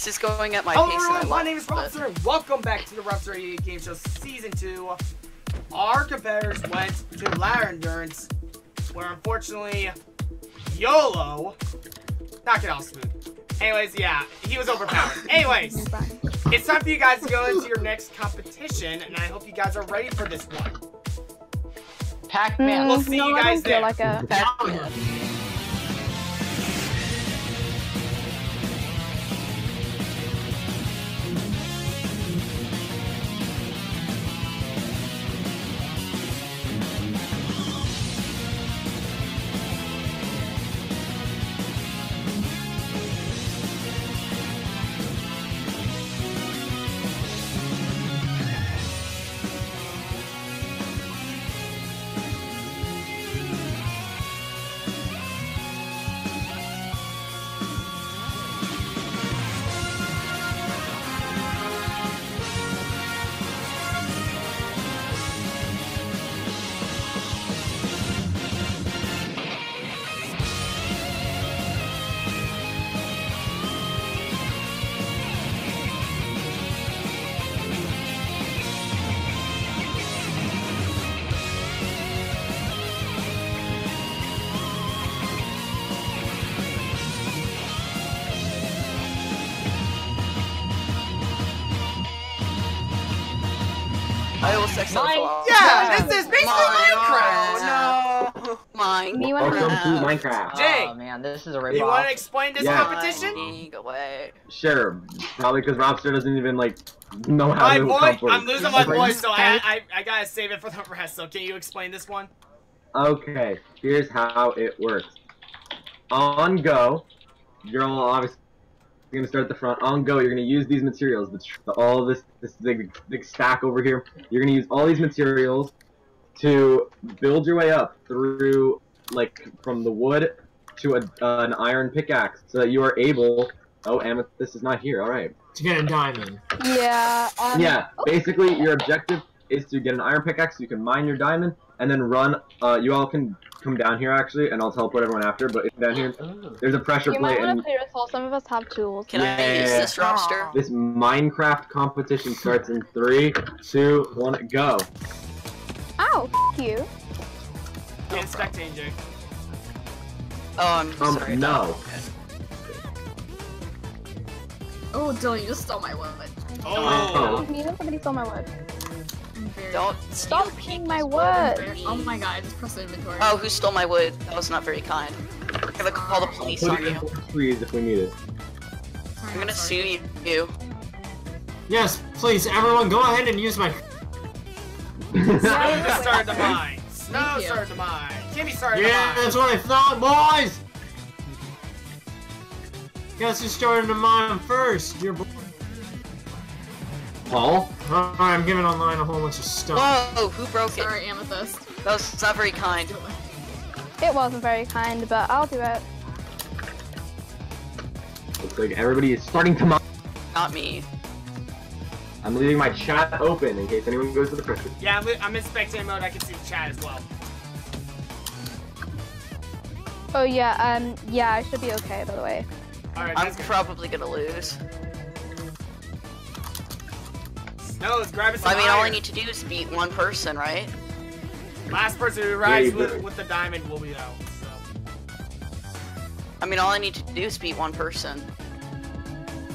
This is going at my Hello pace. and I everyone, my love name is it. Robster, and welcome back to the Robster 88 Game Show Season 2. Our competitors went to Ladder Endurance, where unfortunately, YOLO, knocked it off smooth. Anyways, yeah, he was overpowered. Anyways, it's time for you guys to go into your next competition, and I hope you guys are ready for this one. Pac-Man. We'll see no, you I guys don't feel there. like sex Mine. off. Yeah, this is basically Mine. Minecraft! No! Mine. Welcome to. Minecraft. Jay. Oh man, this is a ripoff. You want to explain this Yeah. competition? Sneak away. Sure, probably because Robster doesn't even like know how My to boy, accomplish. I'm losing my voice, so I, I I gotta save it for the rest. So can you explain this one? Okay, here's how it works. On go, you're all obviously gonna start at the front. On go, you're gonna use these materials. The, the, all this this big big stack over here. You're gonna use all these materials to build your way up through like from the wood to a, uh, an iron pickaxe, so that you are able. Oh, amethyst is not here. All right. to get a diamond. Yeah. Um, Yeah, basically your objective is to get an iron pickaxe so you can mine your diamond and then run. Uh, you all can come down here actually, and I'll teleport everyone after. But if down here, there's a pressure You plate, might want and to clear us all. Some of us have tools. Can I use Yeah. this roster? this Minecraft competition starts in three, two, one, go. Ow! F you. Get spectating, Jay. Oh, I'm Um, sorry. no. Oh, Dylan, you just stole my wood. Oh. Me and somebody stole my wood. I'm very Don't Stop steal taking people's my wood. wood. Oh my god, I just pressed inventory. Oh, who stole my wood? That was not very kind. I'm gonna call the police on it in you. freeze if we need it. Sorry, I'm gonna sue sorry. you. you. Yes, please, everyone, go ahead and use my. Snow started to mine. Snow Thank started to mine. Kimmi started Yeah, to mine. that's what I thought, boys. Guess who started to mine first? Your boy. Paul, Alright, I'm giving online a whole bunch of stuff. Whoa, who broke it? Sorry, Amethyst. That was not very kind. It wasn't very kind, but I'll do it. looks like everybody is starting to mine. Not me. I'm leaving my chat open in case anyone goes to the pressure. Yeah, I'm, I'm in spectator mode. I can see the chat as well. Oh yeah. Um. Yeah, I should be okay. By the way. All right, I'm good. probably gonna lose. Snow is grabbing some I mean, all I need to do is beat one person, right? Last person who arrives you with, with the diamond will be out. So. I mean, all I need to do is beat one person.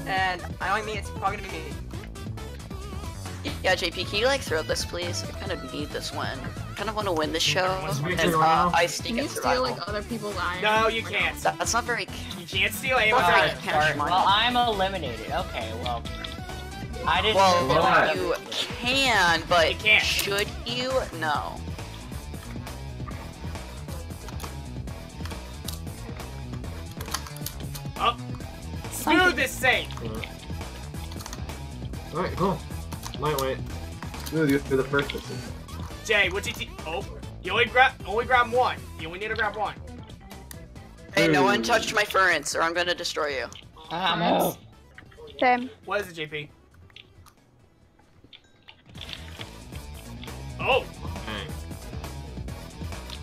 And I only mean it's probably gonna be me. Yeah, JP, can you like throw this, please? I kind of need this win. I kind of want to win this show, and uh. I stink Can you steal like other people's iron? No, you can't. That- That's not very. You can't steal Well, anyone's I iron. can't Sorry, mine. well, I'm eliminated. Okay, well. I didn't Well, know that. you can, but You can't. should you? No. Oh. Smooth is safe. Alright, cool. Lightweight. Smooth, you're the first person. Jay, what'd you Oh, you only grab only grab one. You only need to grab one. Hey, no one touched my ferrets, or I'm gonna destroy you. Ah, no. Same. What is it, JP?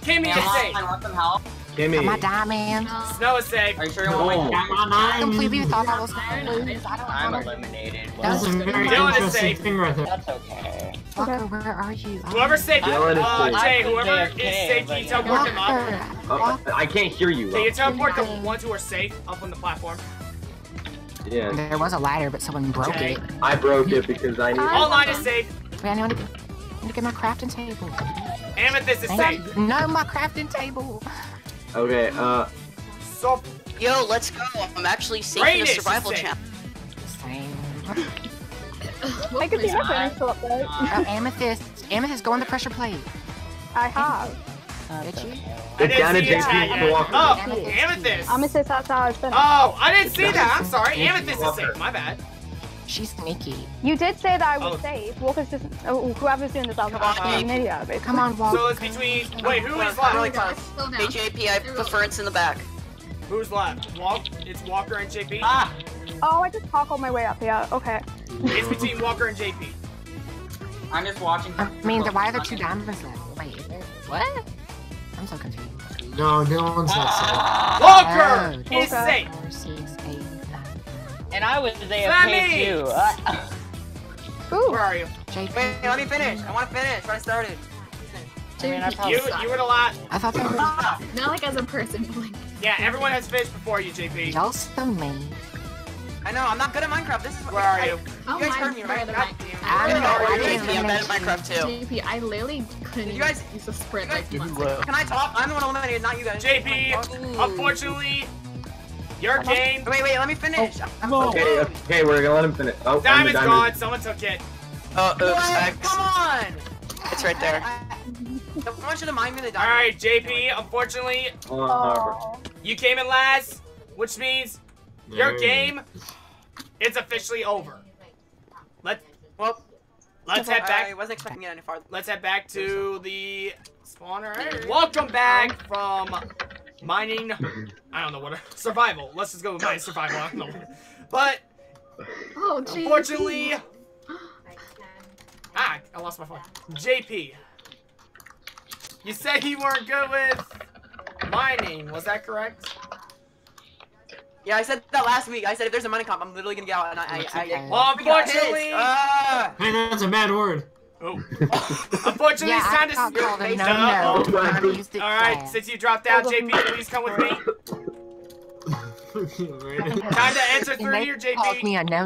Kimmi is safe. I want some help. Gimme. My diamond. No. Snow is safe. Are you sure you want No. to Got my I completely thought that was Iron, gonna I- lose. I don't I'm wanna- eliminated. That's a Well, very Dylan is safe. thing right there. that's okay. Walker, where are you? Whoever's safe, Dylan is uh, safe. Jay, whoever is safe, can but you yeah. teleport them up? Walker. Uh, I can't hear you. Can you Rob. teleport the ones who are safe up on the platform? Yeah, There was a ladder, but someone broke Jay. it. I broke it because I need. All nine is safe. Wait, I need to, I need to get my crafting table. Amethyst is safe. No, my crafting table. Okay, uh, So Yo, let's go. I'm actually safe in Rain the survival safe. channel. Same. I can see my Hopefully friends still up there. Oh, amethyst. Amethyst, go on the pressure plate. I have. Did you? I It's down didn't to see it JP yet. to walk. Oh, Amethyst. Amethyst. Amethyst, that's how I finished. Oh, I didn't see that. I'm sorry. Amethyst is safe. My bad. She's sneaky. You did say that I was Oh. safe. Walker's just. Oh, whoever's doing this, I was Come on, like, an idiot, basically. Come on, Walker. So it's between. Wait, who is Really left? close. Slow down. JP, I have preference in the back. Who's left? Walk. It's Walker and JP. Ah! Oh, I just talk all my way up here. Okay. It's between Walker and JP. I'm just watching. I mean, why are there two diamonds left? Wait, is there? What? I'm so confused. No, Dylan's not Ah! Walker Oh. is Walker. safe. And I was Sammy! AFK too. Uh, Ooh. Where are you? JP. Wait, let me finish. I want to finish. Where I started. I mean, I JP, probably You you were the last. I thought they were Not like as a person, but like. Yeah, everyone has finished before you, JP. y'all so mean. I know. I'm not good at Minecraft. This is Where are you? Oh You guys my heard me, right? God, God like- damn it. I Really know, hard. I You guys- didn't JP, I'm bad at Minecraft too. JP, I literally couldn't Did you guys- use a sprint like you once. Well, Can I talk? I'm the one eliminated, not you guys. JP, unfortunately, your game. Wait, wait. Let me finish. Oh, I'm okay, okay, we're gonna let him finish. Oh, and the Diamond's diamond- gone. Someone took it. Oh, oops, What? X. Come on. It's right there. I, I, someone should have mined me the All diamond. right, JP. Unfortunately, oh, oh. you came in last, which means your There. game is officially over. Let Well, let's head back. I wasn't expecting it any farther. Let's head back to the spawner. Welcome back from mining. I don't know what survival. Let's just go with mining survival. I don't know. But Oh, JP. unfortunately, ah, I lost my phone. JP, you said you weren't good with mining. Was that correct? Yeah, I said that last week. I said if there's a money comp, I'm literally gonna get out. And I, I, It's I, okay. Well, we got hits. unfortunately, Ah! Hey, that's a bad word. Oh, unfortunately, Yeah, it's I time to. got called a face no up. no. I All right, since you dropped out, JP, please come with me. Time to answer And through they here, JP. me a no.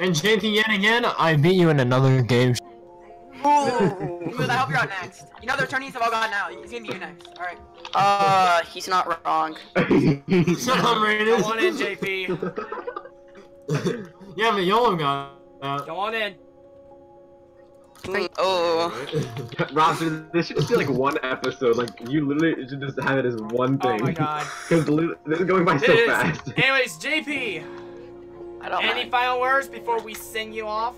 And JP, yet again, I beat you in another game. Ooh, Smooth, I hope you're out next. You know the attorneys have all gone now. He's gonna be you next. All right. Uh, he's not wrong. Shut up, Raiden. Come on in, JP. yeah, but YOLO got out. Come on in. Mm, oh, Rob, this should just be like one episode. Like you literally should just have it as one thing. Oh my god. Because this is going by so It is. fast. Anyways, JP, I don't any mind. final words before we sing you off?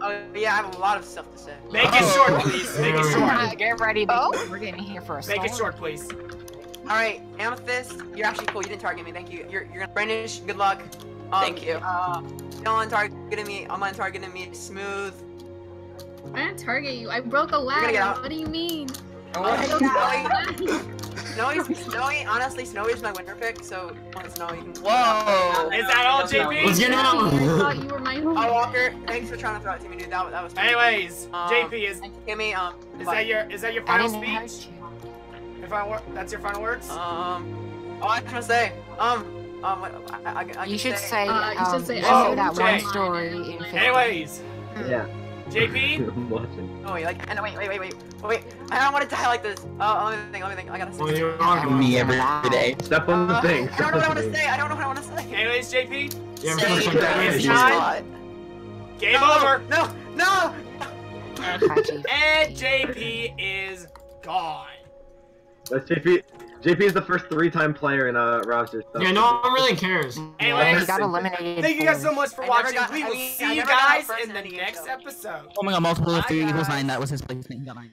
Oh yeah, I have a lot of stuff to say. Make it short, please. Make it short. Uh, Get ready. Oh? We're getting here for a Make it short, please. All right, Amethyst, you're actually cool. You didn't target me. Thank you. You're you're gonna Brainish. Good luck. Um, Thank you. Uh, Dylan targeting me. Aman targeting me. Smooth. I didn't target you. I broke a gonna ladder. get out. What do you mean? Uh, Snowy. Snowy, Snowy, honestly, Snowy is my winner pick, so on Snowy. Whoa. Is that all, JP? Let's get it I thought you were my home. Oh, Walker, thanks for trying to throw it to me, dude. That, was- that was. Anyways, Um, JP, is And Kimmi, um. is but- that your is that your I final didn't hurt speech? you. Your final wor- That's your final words. Um. Oh, I was gonna say. Um. Um. I, I, I, I You should say, Uh, you should um, say, you "Oh, say that one story Anyways, Yeah. JP, I'm watching. Oh wait, like, and wait, wait, wait, wait, wait. I don't want to die like this. Oh, let me think. Let me think. I gotta say. Well, you're on me every day. Step on the Uh, thing. I don't know what I want to say. I don't know what I want to say. anyways, JP, Yeah, Say first it. one down. It's time. game no, over, No, no. And JP is gone. That's JP. JP is the first three-time player in uh roster. stuff. Yeah, no one really cares. Yeah, Anyways, he got eliminated. Thank you guys so much for I watching. got- we I will mean, see you guys in the in the game next episode. Oh my god, multiple of three equals guys. nine. That was his placement. He got nine.